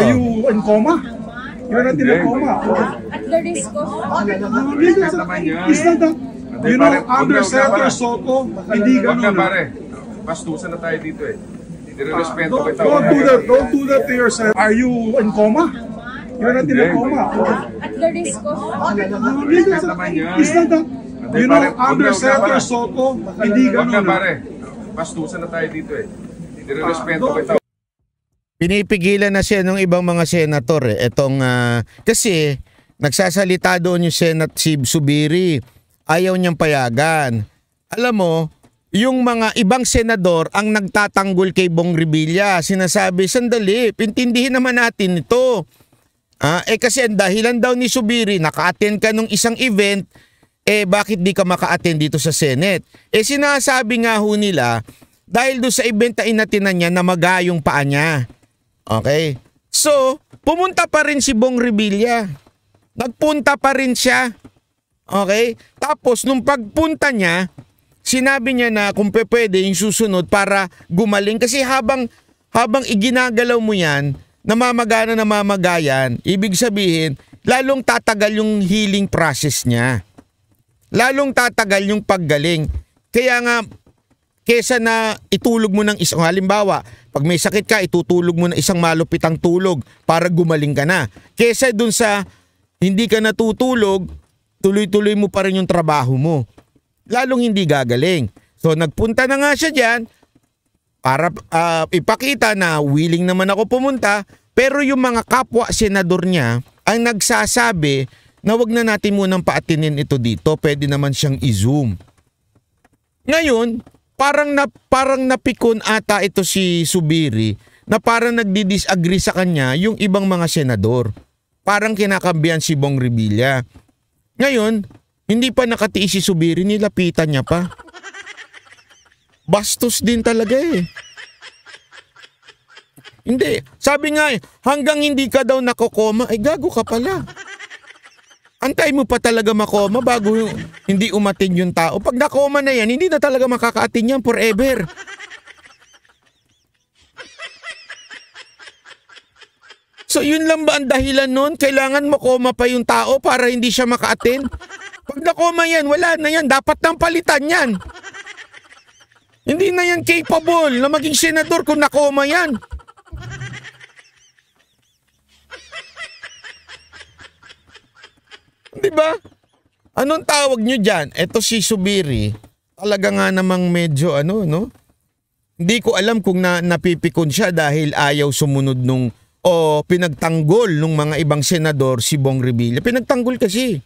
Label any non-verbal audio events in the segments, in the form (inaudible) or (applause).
Are you in coma? You're not in a coma. At the risk of It's not It's not that. You know, under Senator. Soto, hindi Huwag na ganun. pare. Pastusan na tayo dito eh. Nire-respeto Don't, kita. don't do that. Don't do that to yourself. Are you in coma? You're not in a coma. at the risk of It's not It's not that. You know, under Senator. Soto, hindi Huwag na ganun. pare. Pastusan na tayo dito eh. Nire-respeto Ah, kita. Pinipigilan na siya ng ibang mga senator eh. Etong, ah, kasi nagsasalita doon yung Senate si Subiri. Ayaw niyang payagan. Alam mo, yung mga ibang senador ang nagtatanggol kay Bong Revilla. Sinasabi, sandali, pintindihin naman natin ito. Ah, eh kasi ang dahilan daw ni Subiri, naka-attend ka nung isang event, eh bakit di ka maka-attend dito sa Senate? Eh sinasabi nga ho nila, dahil doon sa event na inatinan niya, namaga yung paa niya. Okay? So, pumunta pa rin si Bong Revilla. Nagpunta pa rin siya. Okay? Tapos, nung pagpunta niya, sinabi niya na kung pwede yung susunod para gumaling. Kasi habang, habang iginagalaw mo yan, namamagana namamagayan, ibig sabihin, lalong tatagal yung healing process niya. Lalong tatagal yung paggaling. Kaya nga, kesa na itulog mo ng isang halimbawa, pag may sakit ka, itutulog mo ng isang malupitang tulog para gumaling ka na. Kesa dun sa hindi ka natutulog, tuloy-tuloy mo pa rin yung trabaho mo. Lalong hindi gagaling. So nagpunta na nga siya diyan para ah, ipakita na willing naman ako pumunta, pero yung mga kapwa senador niya ang nagsasabi na wag na natin munang paatinin ito dito, pwede naman siyang i-zoom. Ngayon, parang na, parang napikon ata ito si Subiri na parang nagdi-disagree sa kanya yung ibang mga senador. Parang kinakambihan si Bong Revilla. Ngayon, hindi pa nakatiis si Subiri, nilapitan niya pa. Bastos din talaga eh. Hindi. Sabi nga eh, hanggang hindi ka daw nakokoma, ay gago ka pala. Antay mo pa talaga makoma bago hindi umatin yung tao. Pag nakoma na yan, hindi na talaga makakaatin yan forever. So yun lang ba ang dahilan nun? Kailangan makoma pa yung tao para hindi siya makaatin? Pag nakoma yan, wala na yan. Dapat nang palitan yan. Hindi na yan capable na maging senador kung nakoma yan. Di ba? Anong tawag nyo dyan? Ito si Subiri. Talaga nga namang medyo ano, no? Hindi ko alam kung na, napipikon siya dahil ayaw sumunod nung o pinagtanggol nung mga ibang senador si Bong Revilla. Pinagtanggol kasi.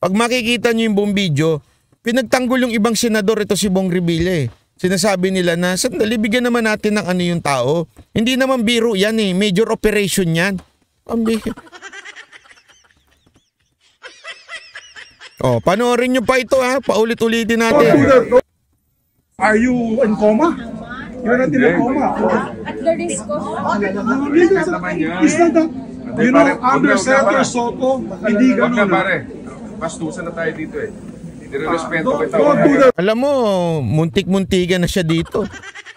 Pag makikita nyo yung buong video, pinagtanggol yung ibang senador ito si Bong Revilla eh. Sinasabi nila na, sandali, bigyan naman natin ng ano yung tao. Hindi naman biro yan eh. Major operation yan. Ang Oh, panoorin nyo pa ito ha. Paulit-ulitin natin. Are you in coma? You're not in a coma. at the risk of not that. You know, under Senator. Soto, hindi Huwag na ganun. pare. Pastusan na tayo dito eh. Nire-respeto Don't, kita. Alam mo, muntik-muntigan na siya dito.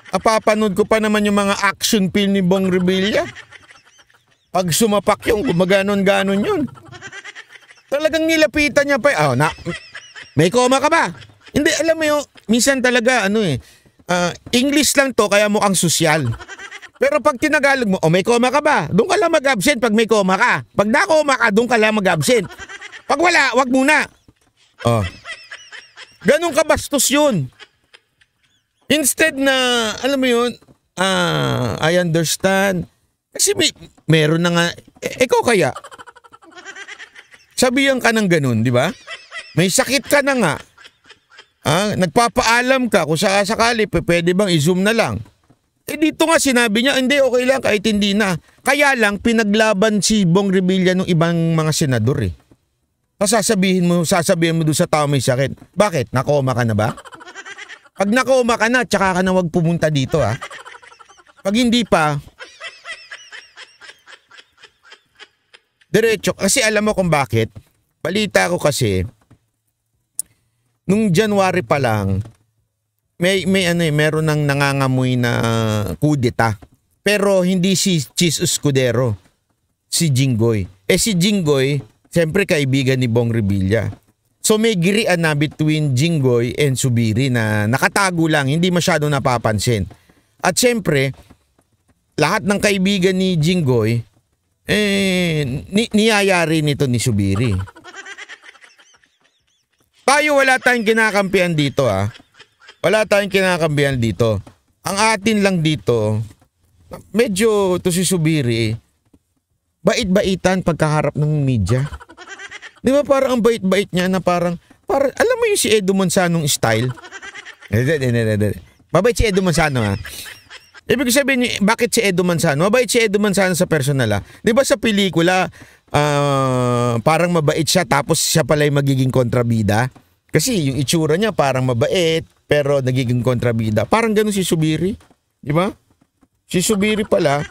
Apapanood ko pa naman yung mga action film ni Bong Revilla. Pag sumapak yung, gumaganon-ganon yun. Talagang nilapitan niya pa. Oh, na, may koma ka ba? Hindi, alam mo yung, minsan talaga, ano eh, ah, English lang to, kaya mukhang sosyal. Pero pag tinagalog mo, oh, may koma ka ba? Doon ka lang mag-absent pag may koma ka. Pag nakoma ka, doon ka lang mag-absent. Pag wala, wag muna. Oh. Ganun kabastos yun. Instead na, alam mo yun, ah, I understand. Kasi may, meron na nga, eh, ikaw kaya, sabihan ka ng ganun, di ba? May sakit ka na nga. Ah, nagpapaalam ka kung p- pwede bang i-zoom na lang. Eh dito nga sinabi niya, hindi okay lang kahit hindi na. Kaya lang pinaglaban si Bong Revilla ng ibang mga senador eh. Sasabihin mo, sasabihin mo doon sa tao may sakit. Bakit? Nakoma ka na ba? Pag nakoma ka na, tsaka ka na wag pumunta dito ah. Pag hindi pa, diretso. Kasi alam mo kung bakit? Balita ko kasi, nung January pa lang, may, may ano eh, meron nang nangangamoy na kudeta. Pero hindi si Chis Escudero. si Jinggoy. Eh si Jinggoy, siyempre kaibigan ni Bong Revilla. So may girian na between Jinggoy and Subiri na nakatago lang, hindi masyado napapansin. At siyempre, lahat ng kaibigan ni Jinggoy, eh, ni- niyayari nito ni Subiri. Tayo wala tayong kinakampihan dito ah. Wala tayong kinakampihan dito. Ang atin lang dito, medyo to si Subiri, bait-baitan pagkaharap ng media. Di ba parang ang bait-bait niya na parang, parang alam mo yung si Edo Manzanong style? Mabait si Edo Manzano ha. Ibig sabihin, bakit si Edo Manzano? Mabait si Edo Manzano sa personal ha. Di ba sa pelikula, ah, parang mabait siya tapos siya pala yung magiging kontrabida? Kasi yung itsura niya parang mabait pero nagiging kontrabida. Parang ganun si Subiri. Di ba? Si Subiri pala,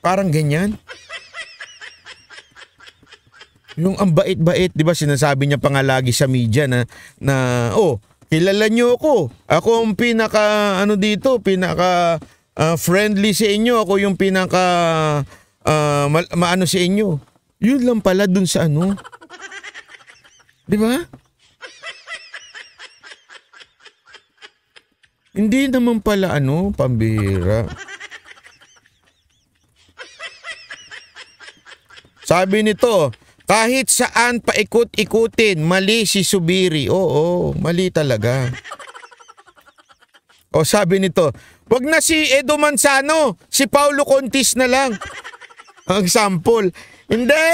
parang ganyan. Yung ang bait-bait, 'di ba? Sinasabi niya pa nga lagi sa media na na oh, kilala niyo ako. Ako ang pinaka ano dito, pinaka ah, friendly sa inyo. Ako yung pinaka ah, ma- maano sa inyo. Yun lang pala dun sa ano. 'Di ba? Hindi naman pala ano, pambira. Sabi nito, kahit saan paikot-ikutin, mali si Subiri. Oo, mali talaga. O sabi nito, wag na si Edo Manzano, si Paulo Contis na lang. Ang sample. Hindi.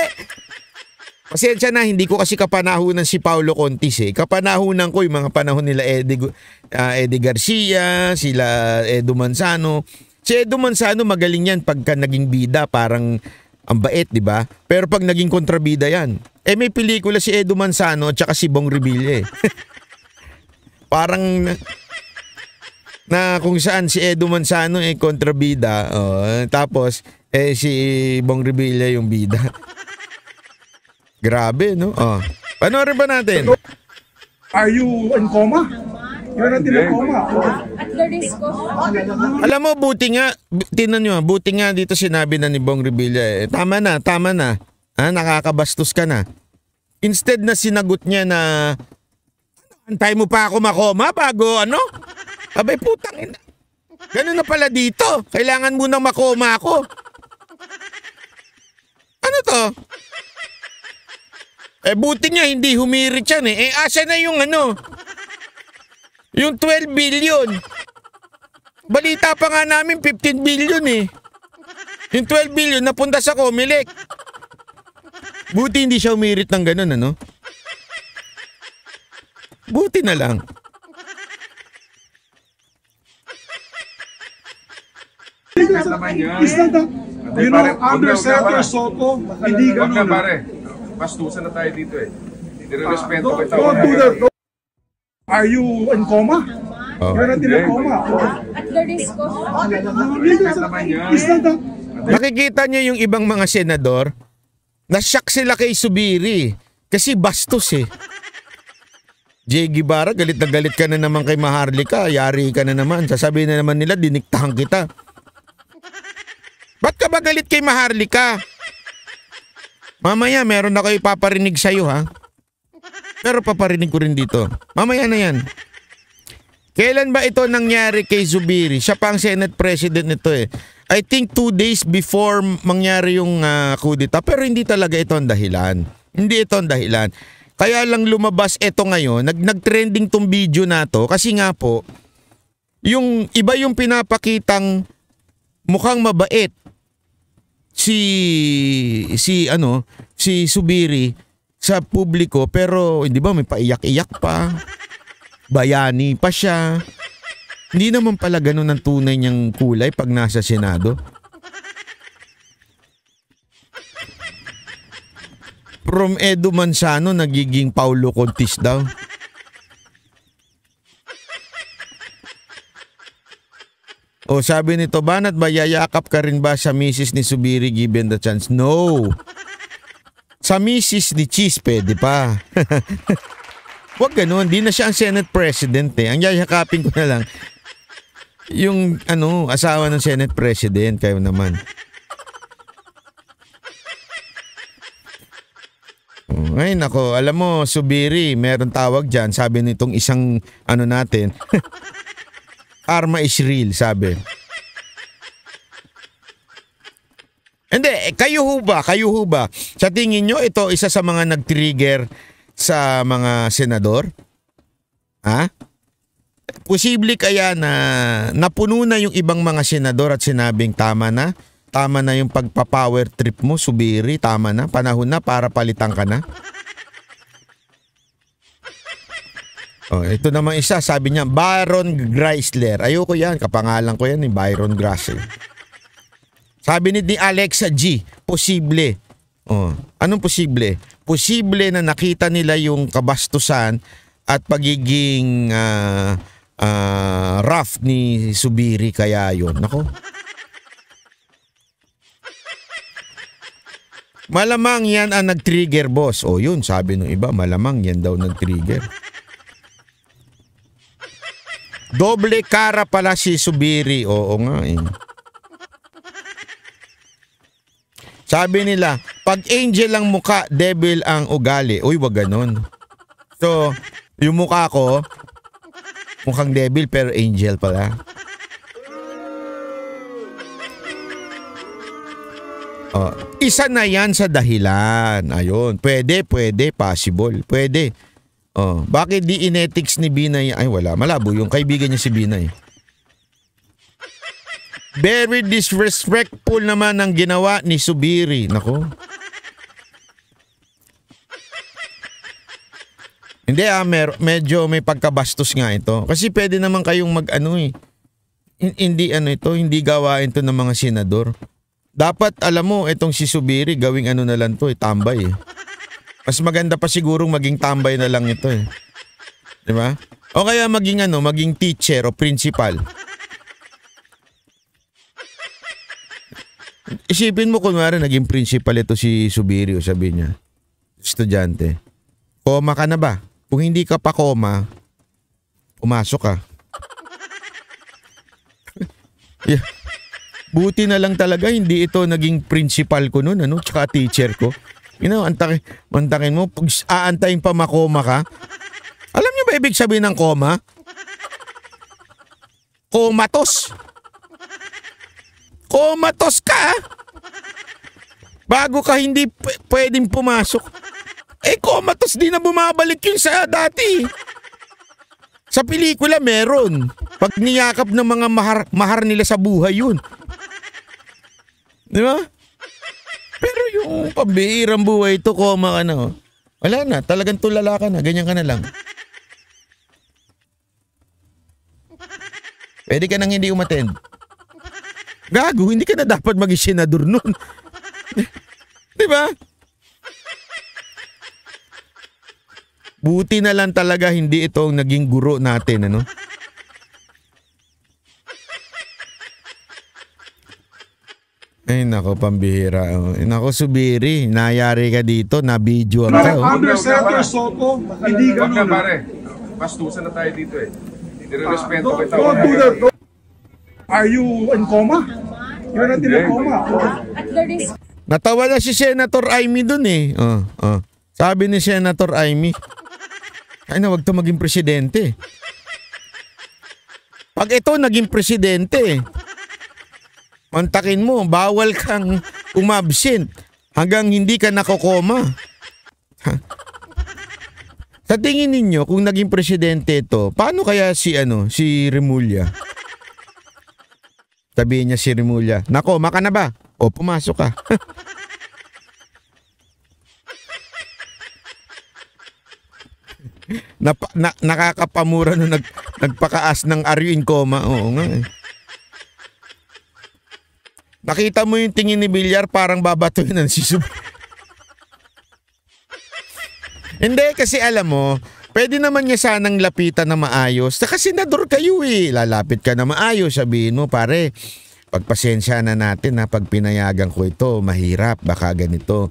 Pasensya na, hindi ko kasi kapanahunan si Paulo Contis eh. Kapanahunan ko yung mga panahon nila Eddie, ah, Eddie Garcia, sila Edo Manzano. Si Edo Manzano magaling yan pagka naging bida, parang ang bait, di ba? Pero pag naging kontrabida yan, eh may pelikula si Edo Manzano at si Bong Revilla eh. (laughs) parang na, na kung saan si Edo Manzano eh kontrabida, oh, tapos eh si Bong Revilla yung bida. (laughs) Grabe, no? Oh. Panoorin ba natin? Are you in coma? You're not in a coma. At the risk of Alam mo, buti nga, tinan nyo, buti nga dito sinabi na ni Bong Revilla, eh, tama na, tama na. Ha, nakakabastos ka na. Instead na sinagot niya na, antay mo pa ako makoma bago ano? Abay putang ina. Ganun na pala dito. Kailangan mo nang makoma ako. Ano to? Eh buti nga hindi humirit yan eh. Eh asa na yung ano? Yung 12 billion. Balita pa nga namin 15 billion eh. Yung 12 billion napunta sa Comelec. Buti hindi siya umirit ng ganun ano. Buti na lang. the, Hindi, you know, wag under na, wag na, Senator. Soto, hindi Huwag na ganun. pare. Bastusan na tayo dito eh. Nire-respeto Don't, kita. don't do that. Are you in coma? Oh. You're not in a coma. at the risk of. Is that Nakikita niyo yung ibang mga senador, nasyak sila kay Subiri kasi bastos eh. Jay Guevara, galit na galit ka na naman kay Maharlika, yari ka na naman. Sasabihin na naman nila, diniktahan kita. Ba't ka ba galit kay Maharlika? Mamaya, meron ako ipaparinig sa'yo ha. Pero paparinig ko rin dito. Mamaya na yan. Kailan ba ito nangyari kay Zubiri? Siya pa ang Senate President nito eh. I think two days before mangyari yung uh, kudita. Pero hindi talaga ito ang dahilan. Hindi ito ang dahilan. Kaya lang lumabas ito ngayon. Nag, nag-trending tong video na to. Kasi nga po, yung iba yung pinapakitang mukhang mabait si si ano si Subiri sa publiko pero hindi ba may paiyak-iyak pa bayani pa siya. Hindi naman pala ganun ang tunay niyang kulay pag nasa Senado. From Edo Manzano, nagiging Paulo Contis daw. O sabi nito, banat ba yayakap ka rin ba sa misis ni Subiri given the chance? No. Sa misis ni Cheese, pwede pa. Huwag ganun, di na siya ang Senate President eh. Ang yayakapin ko na lang, yung ano, asawa ng Senate President, kayo naman. Oh, ay nako, alam mo, Subiri, meron tawag dyan. Sabi nitong isang ano natin. (laughs) Karma is real, sabi. Hindi, eh, kayo ho ba, kayo ho ba, sa tingin nyo, ito isa sa mga nag-trigger sa mga senador? Ha? Posible kaya na napuno na yung ibang mga senador at sinabing tama na? Tama na yung pagpa-power trip mo, subiri, tama na, panahon na para palitan ka na? Oh, ito naman isa, sabi niya, Byron Chrysler. Ayoko yan, kapangalan ko yan, ni Byron Chrysler. Sabi ni, Alexa G, posible. Oh, anong posible? Posible na nakita nila yung kabastusan at pagiging ah, ah, rough ni Subiri kaya yun. Nako. Malamang yan ang nag-trigger, boss. O yun, sabi ng iba, malamang yan daw nag-trigger. Doble kara pala si Subiri. Oo nga eh. Sabi nila, pag angel ang muka, devil ang ugali. Uy, wag ganon. So, yung mukha ko, mukhang devil pero angel pala. Oh, isa na yan sa dahilan. Ayun, pwede, pwede, possible, pwede. Oh, bakit di inetics ni Binay? Ay wala, malabo yung kaibigan niya si Binay. Very disrespectful naman ang ginawa ni Subiri. Nako. Hindi ah, mer- medyo may pagkabastos nga ito. Kasi pwede naman kayong mag-ano eh. Hin- Hindi ano ito, hindi gawain to ng mga senador. Dapat alam mo, itong si Subiri, gawing ano na lang to eh, tambay eh. Mas maganda pa siguro maging tambay na lang ito eh. Di ba? O kaya maging ano, maging teacher o principal. Isipin mo kunwari naging principal ito si Subiri o sabi niya. Estudyante. Koma ka na ba? Kung hindi ka pa koma, pumasok ka. (laughs) yeah. Buti na lang talaga hindi ito naging principal ko noon, ano, tsaka teacher ko. You know, antakin, antakin mo, pag aantayin pa makoma ka. Alam niyo ba ibig sabihin ng koma? Komatos. Komatos ka. Bago ka hindi pwedeng pumasok. Eh, komatos din na bumabalik yun sa dati. Sa pelikula meron. Pag niyakap ng mga mahar, mahar nila sa buhay yun. Di ba? Pero yung pambihirang buhay ito, koma ka na. oh. Wala na, talagang tulala ka na, ganyan ka na lang. Pwede ka nang hindi umattend. Gago, hindi ka na dapat maging senador nun. (laughs) Di ba? Buti na lang talaga hindi ito ang naging guro natin, ano? Ay, nako, pambihira. Ay, nako, subiri. Nayari ka dito, na-video ka. Oh. Under Senator Soto, hindi Wag na ganun. pare. Pastusan na tayo dito eh. Nirerespeto Don't, kita. don't do that. Don't- Are you in coma? You're not in a coma. Natawa na si Senator Amy dun eh. Oh, oh. Sabi ni Senator Amy, ay na, wag to maging presidente. Pag ito naging presidente, mantakin mo, bawal kang umabsent hanggang hindi ka nakokoma. Sa tingin ninyo, kung naging presidente ito, paano kaya si ano, si Remulla? Sabihin niya si Remulla, nako, maka na ba? O pumasok ka. (laughs) Napa, na, nakakapamura nung nag, nagpakaas ng are in coma. Oo nga eh. Nakita mo yung tingin ni Villar parang babatuhin ng si Sub. (laughs) Hindi kasi alam mo, pwede naman niya sanang lapitan na maayos. Kasi senador kayo eh. Lalapit ka na maayos. Sabihin mo pare, pagpasensya na natin ha, pag pinayagan ko ito, mahirap, baka ganito.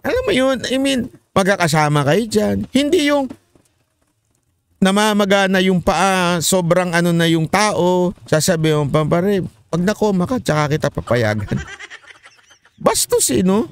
Alam mo yun, I mean, magkakasama kayo dyan. Hindi yung namamagana yung paa, sobrang ano na yung tao, sasabihin mo pa pare, pag nakoma ka, tsaka kita papayagan. (laughs) Bastos eh, no?